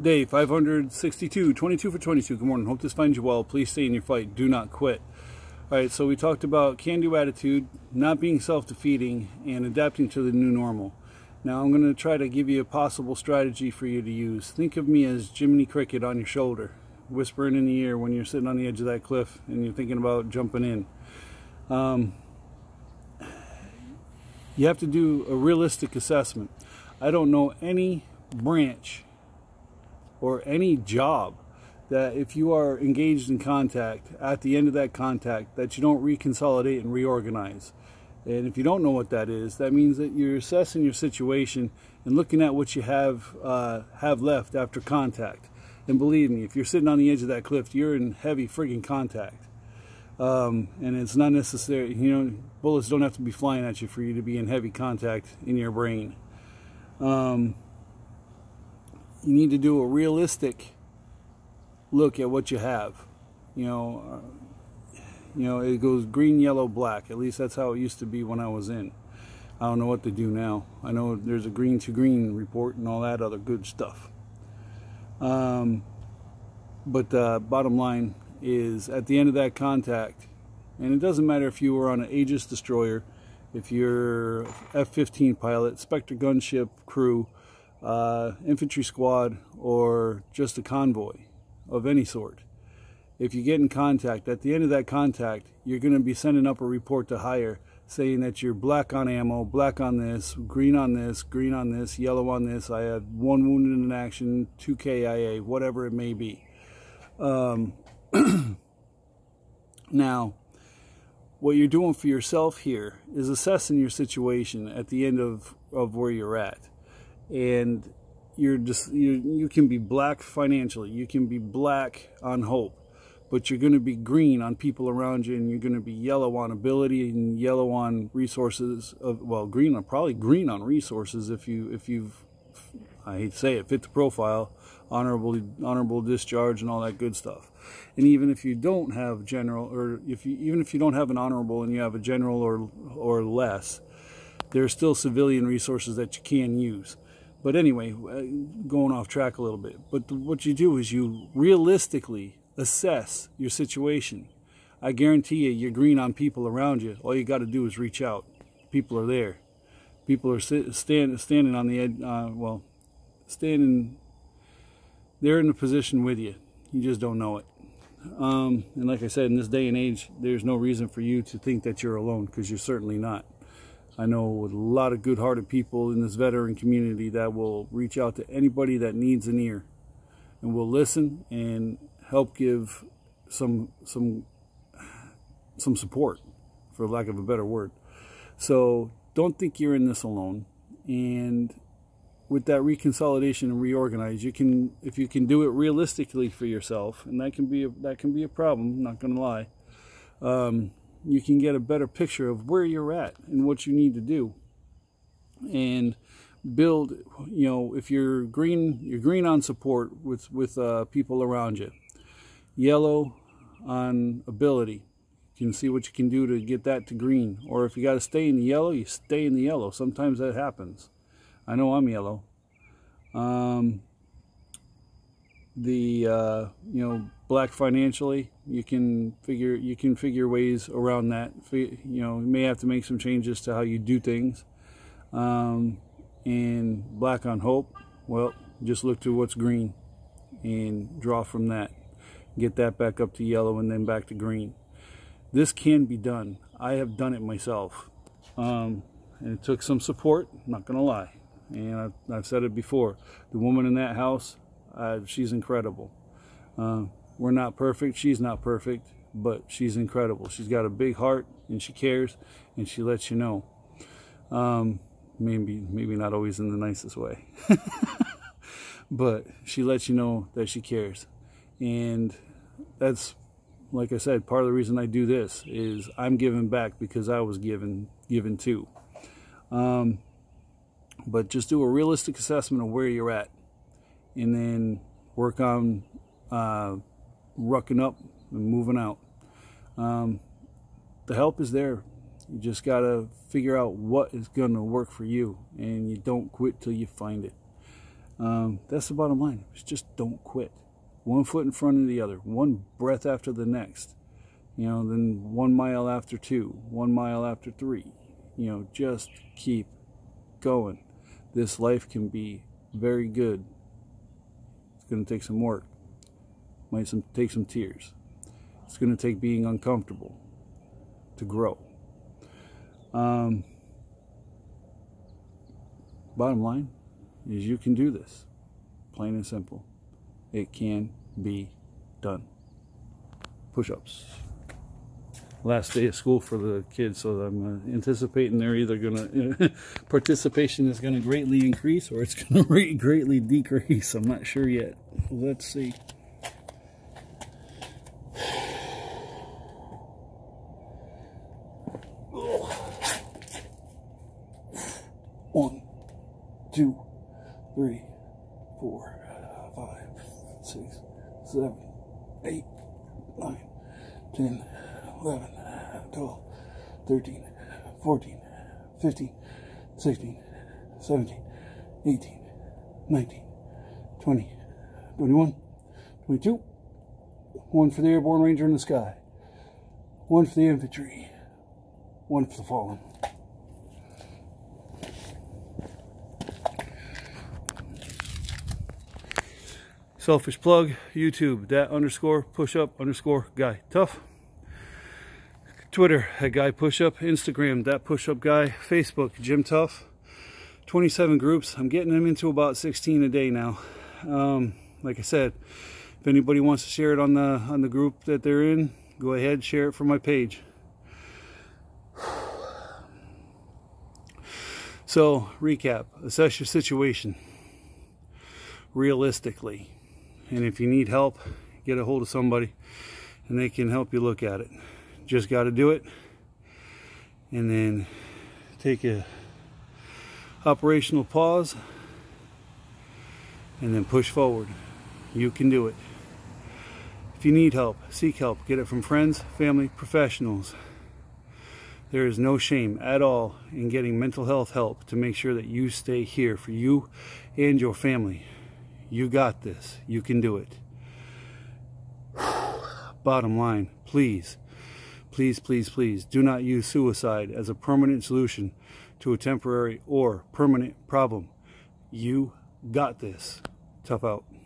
Day 562, 22 for 22. Good morning. Hope this finds you well. Please stay in your fight. Do not quit. All right, so we talked about can do attitude, not being self defeating, and adapting to the new normal. Now, I'm going to try to give you a possible strategy for you to use. Think of me as Jiminy Cricket on your shoulder, whispering in the ear when you're sitting on the edge of that cliff and you're thinking about jumping in. Um, you have to do a realistic assessment. I don't know any branch or any job that if you are engaged in contact at the end of that contact that you don't reconsolidate and reorganize. And if you don't know what that is that means that you're assessing your situation and looking at what you have uh, have left after contact. And believe me if you're sitting on the edge of that cliff you're in heavy frigging contact. Um, and it's not necessary you know bullets don't have to be flying at you for you to be in heavy contact in your brain. Um, you need to do a realistic look at what you have. You know, uh, you know, it goes green, yellow, black. At least that's how it used to be when I was in. I don't know what to do now. I know there's a green to green report and all that other good stuff. Um, but uh, bottom line is at the end of that contact, and it doesn't matter if you were on an Aegis destroyer, if you're F-15 pilot, Spectre gunship crew, uh, infantry squad, or just a convoy of any sort. If you get in contact, at the end of that contact, you're going to be sending up a report to higher saying that you're black on ammo, black on this, green on this, green on this, yellow on this. I had one wounded in action, two KIA, whatever it may be. Um, now, what you're doing for yourself here is assessing your situation at the end of, of where you're at and you're just you you can be black financially you can be black on hope but you're going to be green on people around you and you're going to be yellow on ability and yellow on resources of well green on probably green on resources if you if you've I hate to say it fit the profile honorable honorable discharge and all that good stuff. And even if you don't have general or if you even if you don't have an honorable and you have a general or or less there's still civilian resources that you can use but anyway, uh, going off track a little bit. But what you do is you realistically assess your situation. I guarantee you, you're green on people around you. All you got to do is reach out. People are there. People are stand, standing on the edge. Uh, well, standing. They're in a position with you. You just don't know it. Um, and like I said, in this day and age, there's no reason for you to think that you're alone because you're certainly not. I know a lot of good-hearted people in this veteran community that will reach out to anybody that needs an ear and will listen and help give some some some support for lack of a better word. So don't think you're in this alone and with that reconsolidation and reorganize you can if you can do it realistically for yourself and that can be a, that can be a problem not gonna lie um, you can get a better picture of where you're at and what you need to do. And build you know if you're green you're green on support with with uh, people around you. Yellow on ability. You can see what you can do to get that to green. Or if you got to stay in the yellow you stay in the yellow. Sometimes that happens. I know I'm yellow. Um, the uh, you know black financially you can figure you can figure ways around that. You know you may have to make some changes to how you do things. Um, and black on hope well just look to what's green and draw from that. Get that back up to yellow and then back to green. This can be done. I have done it myself. Um, and it took some support not gonna lie. And I've, I've said it before. The woman in that house uh, she's incredible. Uh, we're not perfect. She's not perfect, but she's incredible. She's got a big heart and she cares and she lets you know. Um, maybe, maybe not always in the nicest way, but she lets you know that she cares. And that's, like I said, part of the reason I do this is I'm giving back because I was given, given too. Um, but just do a realistic assessment of where you're at and then work on uh, rucking up and moving out. Um, the help is there. You just got to figure out what is going to work for you, and you don't quit till you find it. Um, that's the bottom line. It's just don't quit. One foot in front of the other, one breath after the next. You know, then one mile after two, one mile after three. You know, just keep going. This life can be very good. It's going to take some work. Might some, take some tears. It's going to take being uncomfortable to grow. Um, bottom line is you can do this. Plain and simple. It can be done. Push ups. Last day of school for the kids, so I'm uh, anticipating they're either going to, participation is going to greatly increase or it's going to greatly decrease. I'm not sure yet. Let's see. One, two, three, four, five, six, seven, eight, nine, ten, eleven, twelve, thirteen, fourteen, fifteen, sixteen, seventeen, eighteen, nineteen, twenty, twenty-one, twenty-two. One for the airborne ranger in the sky. One for the infantry. One for the fallen. Selfish plug, YouTube, that underscore push up underscore guy. Tough. Twitter, that guy push up. Instagram, that push up guy. Facebook, Jim Tough. 27 groups. I'm getting them into about 16 a day now. Um, like I said, if anybody wants to share it on the on the group that they're in, go ahead, share it from my page. So, recap, assess your situation realistically. And if you need help, get a hold of somebody and they can help you look at it. Just got to do it and then take a operational pause and then push forward. You can do it. If you need help, seek help. Get it from friends, family, professionals. There is no shame at all in getting mental health help to make sure that you stay here for you and your family. You got this. You can do it. Bottom line, please, please, please, please do not use suicide as a permanent solution to a temporary or permanent problem. You got this. Tough out.